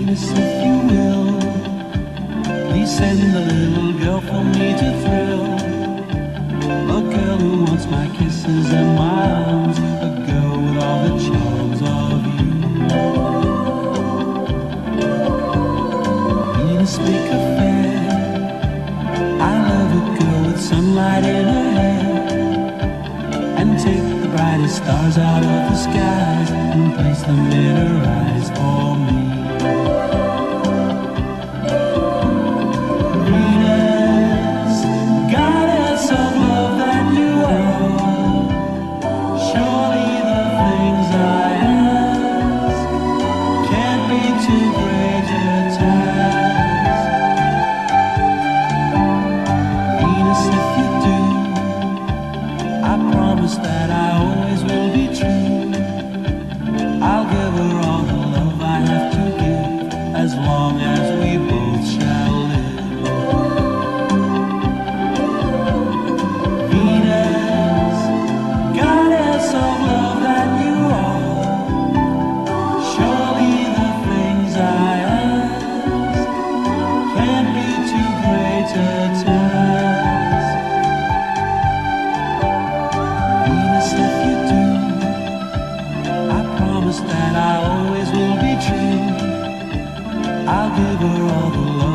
kindness if you will. Please send a little girl for me to thrill. A girl who wants my kisses and my arms. A girl with all the charms of you. Venus, speak of fair. I love a girl with sunlight in her hair. And take the brightest stars out of the skies and place them in her eyes for me. That I always will be true. I'll give her all the love.